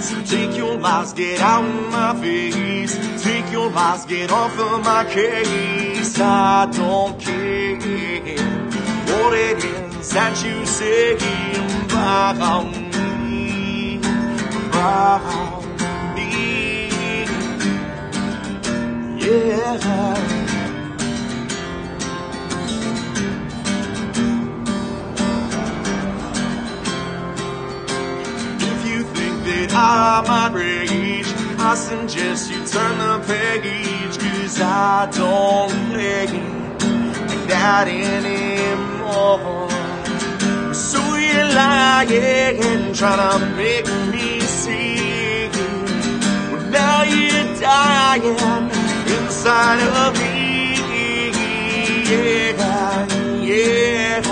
Take your lies, get out of my face. Take your lies, get off of my case. I don't care what it is that you say about me, about me. Yeah. Think that I might rage, I suggest you turn the page, cause I don't like that anymore. So you're lying, trying to make me see. Well, now you're dying inside of me. Yeah, yeah.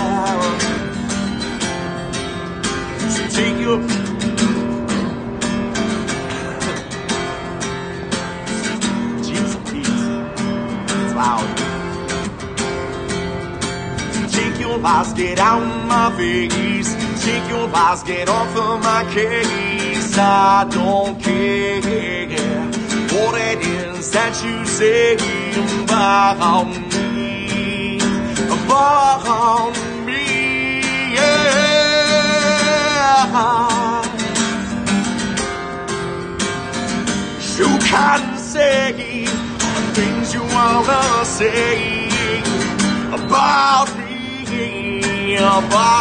So take your loud. Take your lies, get out my face. Take your lies, get off of my case. I don't care what it is that you say about me, about me. Yeah. You can say things you wanna say about me, about